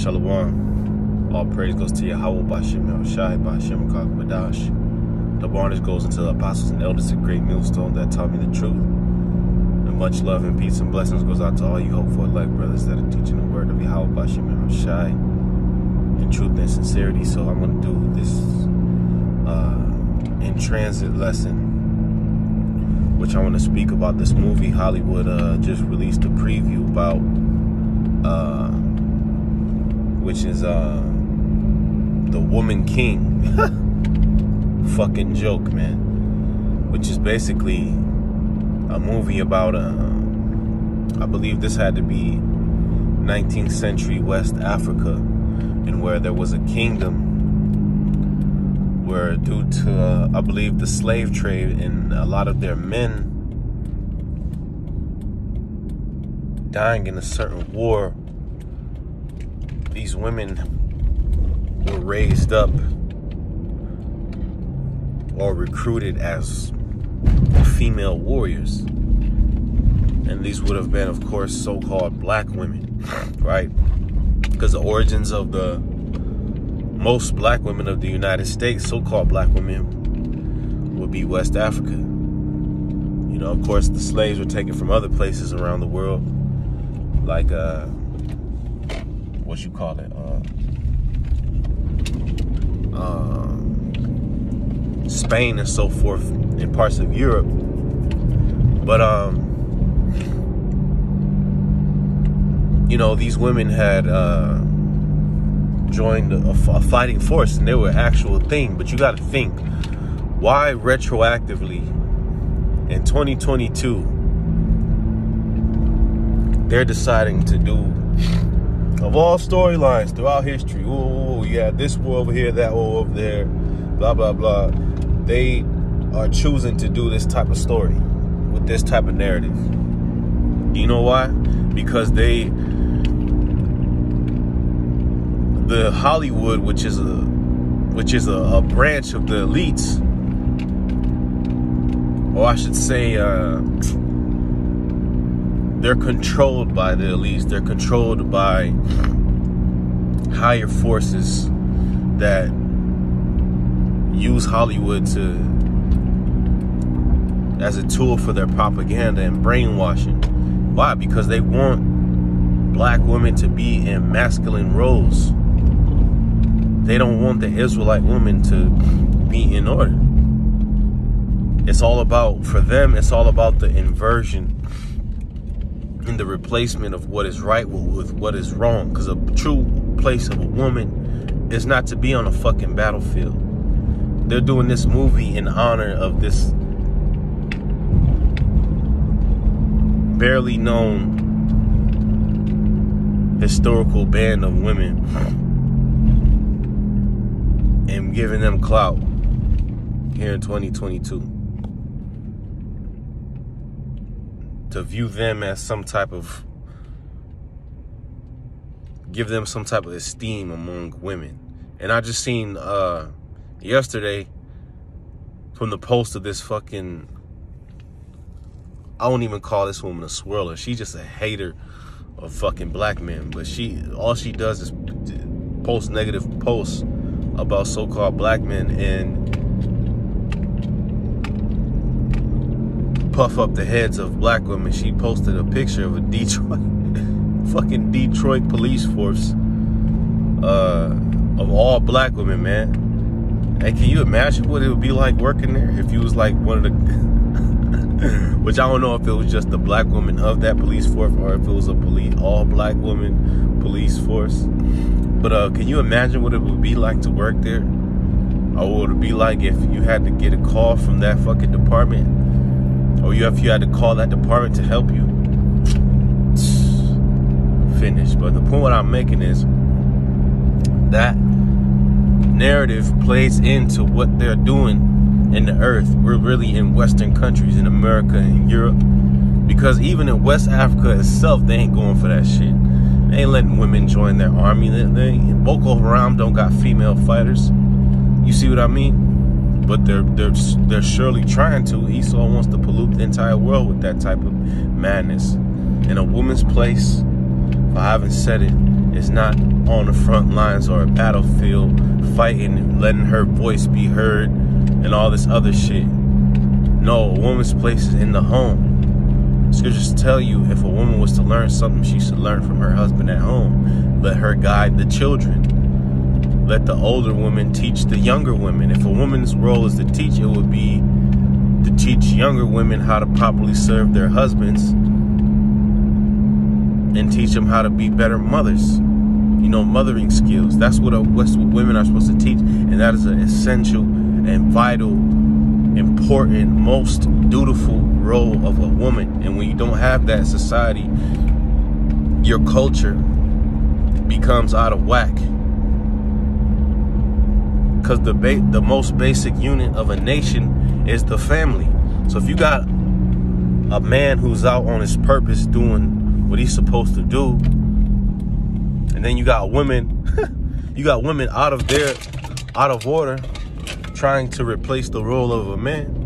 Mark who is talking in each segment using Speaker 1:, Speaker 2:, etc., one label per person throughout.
Speaker 1: Shalom. All praise goes to Yahweh Bashem El Shai Bashem Kakbadash. The bonus goes into the apostles and elders, a great millstone that taught me the truth. And much love and peace and blessings goes out to all you hope for elect brothers that are teaching the word of Yahweh Bashem El Shai in truth and sincerity. So I'm going to do this uh, in transit lesson, which I want to speak about this movie. Hollywood uh, just released a preview about. Uh, which is uh, The Woman King. Fucking joke, man. Which is basically a movie about, uh, I believe this had to be 19th century West Africa, and where there was a kingdom where, due to, uh, I believe, the slave trade and a lot of their men dying in a certain war these women were raised up or recruited as female warriors. And these would have been, of course, so called black women, right? Because the origins of the most black women of the United States, so called black women, would be West Africa. You know, of course, the slaves were taken from other places around the world, like, uh, what you call it, uh, um, Spain and so forth in parts of Europe. But um, you know, these women had uh, joined a, a fighting force, and they were an actual thing. But you got to think, why retroactively in 2022? They're deciding to do of all storylines throughout history. Oh, yeah, this war over here, that war over there, blah blah blah. They are choosing to do this type of story with this type of narrative. You know why? Because they, the Hollywood, which is a, which is a, a branch of the elites, or I should say. Uh, they're controlled by the elites. They're controlled by higher forces that use Hollywood to as a tool for their propaganda and brainwashing. Why? Because they want black women to be in masculine roles. They don't want the Israelite woman to be in order. It's all about, for them, it's all about the inversion in the replacement of what is right with what is wrong. Because a true place of a woman is not to be on a fucking battlefield. They're doing this movie in honor of this barely known historical band of women and giving them clout here in 2022. To view them as some type of give them some type of esteem among women. And I just seen uh yesterday from the post of this fucking I won't even call this woman a swirler. She's just a hater of fucking black men. But she all she does is post negative posts about so-called black men and puff up the heads of black women, she posted a picture of a Detroit, fucking Detroit police force uh, of all black women, man. And can you imagine what it would be like working there if you was like one of the, which I don't know if it was just the black woman of that police force or if it was a police all black woman police force. But uh, can you imagine what it would be like to work there? Or what would it be like if you had to get a call from that fucking department or you if you had to call that department to help you. Finished. But the point i'm making is that narrative plays into what they're doing in the earth. We're really in western countries in america and europe. Because even in west africa itself they ain't going for that shit. They ain't letting women join their army. They, they, boko haram don't got female fighters. You see what i mean but they're they're they're surely trying to. Esau wants to pollute the entire world with that type of madness. In a woman's place, I haven't said it, is not on the front lines or a battlefield fighting, letting her voice be heard, and all this other shit. No, a woman's place is in the home. Scriptures tell you if a woman was to learn something, she should learn from her husband at home. Let her guide the children. Let the older women teach the younger women. If a woman's role is to teach, it would be to teach younger women how to properly serve their husbands and teach them how to be better mothers. You know, mothering skills. That's what, a, what women are supposed to teach, and that is an essential and vital, important, most dutiful role of a woman. And when you don't have that society, your culture becomes out of whack. Because the the most basic unit of a nation is the family. So if you got a man who's out on his purpose doing what he's supposed to do. And then you got women, you got women out of their, out of order, trying to replace the role of a man.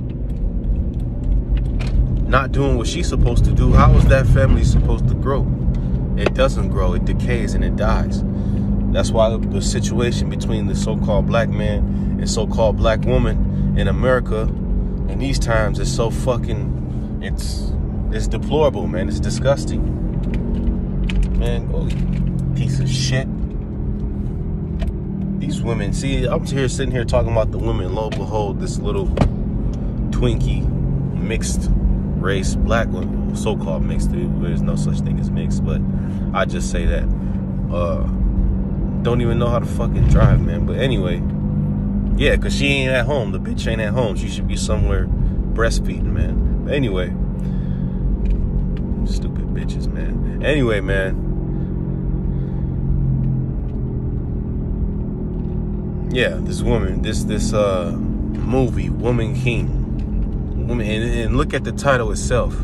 Speaker 1: Not doing what she's supposed to do. How is that family supposed to grow? It doesn't grow, it decays and it dies. That's why the situation between the so-called black man and so-called black woman in America in these times is so fucking it's it's deplorable, man. It's disgusting man. Go piece of shit. These women, see, I'm here sitting here talking about the women. Lo and behold, this little Twinkie mixed race black woman, so-called mixed. There's no such thing as mixed, but I just say that. Uh, don't even know how to fucking drive, man. But anyway, yeah, cause she ain't at home. The bitch ain't at home. She should be somewhere breastfeeding, man. But anyway, stupid bitches, man. Anyway, man. yeah, this woman, this this uh movie, Woman King, woman, and, and look at the title itself,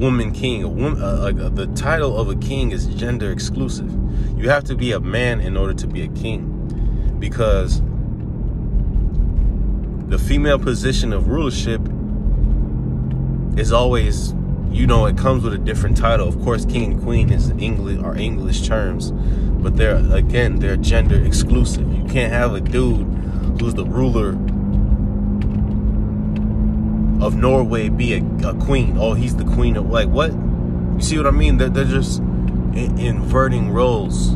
Speaker 1: Woman King. A woman, uh, uh, the title of a king is gender exclusive. You have to be a man in order to be a king, because the female position of rulership is always you know it comes with a different title of course king and queen is english are english terms but they're again they're gender exclusive. You can't have a dude who's the ruler of Norway be a, a queen. Oh, he's the queen of like what? You see what I mean? They're, they're just in, inverting roles.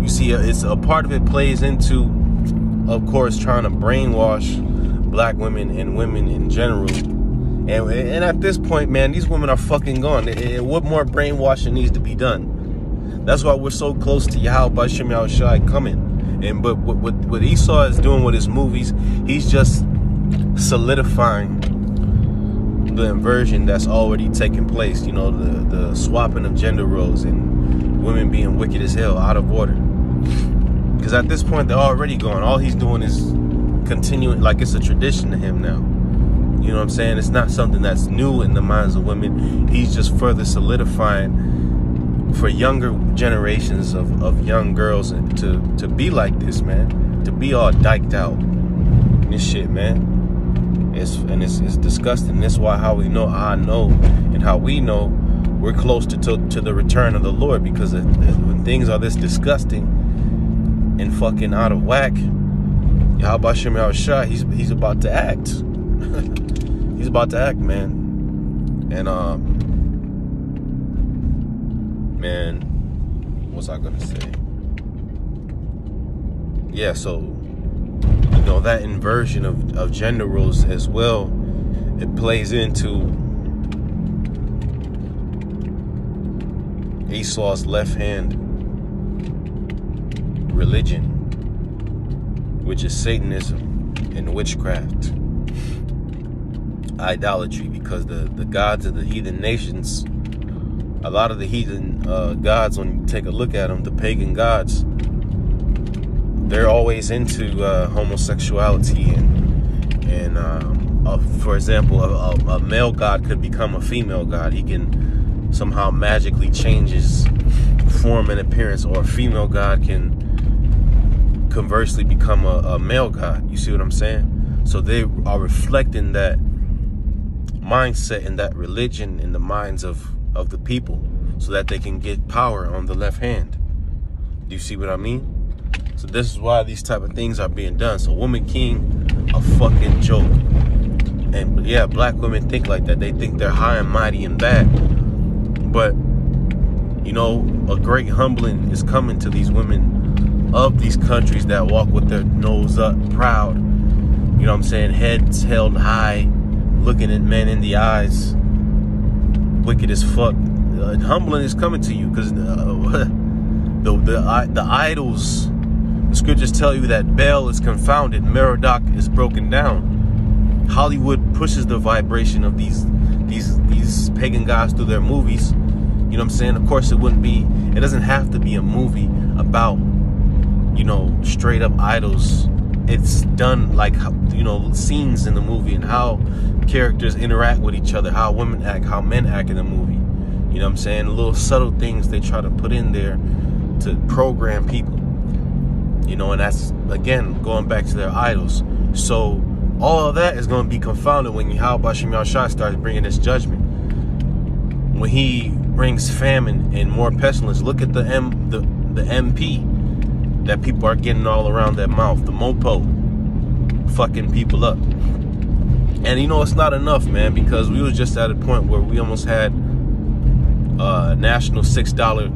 Speaker 1: You see, uh, it's a part of it plays into, of course, trying to brainwash black women and women in general. And, and at this point, man, these women are fucking gone. What more brainwashing needs to be done? That's why we're so close to Yahweh Bashim Yahushai coming. And but what, what, what Esau is doing with his movies, he's just solidifying the inversion that's already taken place. You know, the, the swapping of gender roles and women being wicked as hell, out of order. Because at this point, they're already going. All he's doing is continuing, like it's a tradition to him now. You know what I'm saying? It's not something that's new in the minds of women. He's just further solidifying for younger generations of, of young girls to, to be like this, man. To be all diked out. This shit, man. It's and it's, it's disgusting. That's why how we know, I know, and how we know we're close to, to, to the return of the Lord because if, if, when things are this disgusting and fucking out of whack, Yahweh Shem Shah, he's he's about to act. he's about to act, man. And um man, what's I gonna say? Yeah, so know that inversion of, of gender roles as well, it plays into Esau's left hand religion, which is Satanism and witchcraft, idolatry, because the, the gods of the heathen nations a lot of the heathen uh, gods, when you take a look at them, the pagan gods, they're always into uh, homosexuality and and um, uh, for example, a, a, male god could become a female god. He can somehow magically change his form and appearance, or a female god can conversely become a, a male god. You see what I'm saying? So they are reflecting that mindset and that religion in the minds of of the people. so that they can get power on the left hand. Do you see what I mean? So this is why these type of things are being done. So Woman King, a fucking joke. And yeah, black women think like that. They think they're high and mighty and bad. But you know, a great humbling is coming to these women of these countries that walk with their nose up, proud. You know what I'm saying? Heads held high, looking at men in the eyes, wicked as fuck. Uh, humbling is coming to you because uh, the the the idols. The scriptures tell you that Baal is confounded, Merodach is broken down. Hollywood pushes the vibration of these these these pagan gods through their movies. You know what I'm saying? Of course, it wouldn't be. It doesn't have to be a movie about you know straight up idols. It's done like you know scenes in the movie and how characters interact with each other, how women act, how men act in the movie. You know what I'm saying? Little subtle things they try to put in there to program people. You know, and that's again going back to their idols. So all of that is going to be confounded when Yahweh Shem Shah starts bringing this judgment. When he brings famine and more pestilence, look at the M the the MP that people are getting all around their mouth, the mopo, fucking people up. And you know it's not enough, man, because we was just at a point where we almost had uh, national six dollar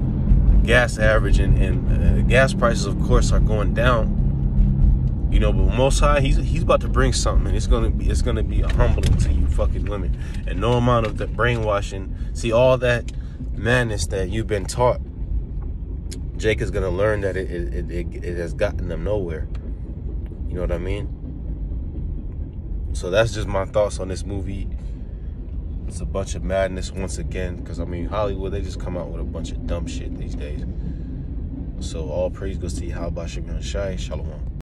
Speaker 1: gas average, and, and uh, gas prices, of course, are going down. You know, but Most High, he's he's about to bring something, and it's gonna be it's gonna be a humbling to you, fucking women, and no amount of the brainwashing. See all that madness that you've been taught. Jake is gonna learn that it it, it, it has gotten them nowhere. You know what I mean? So that's just my thoughts on this movie. It's a bunch of madness once again, because I mean Hollywood, they just come out with a bunch of dumb shit these days. So all praise goes to Yahweh Shem Shai. Shalom.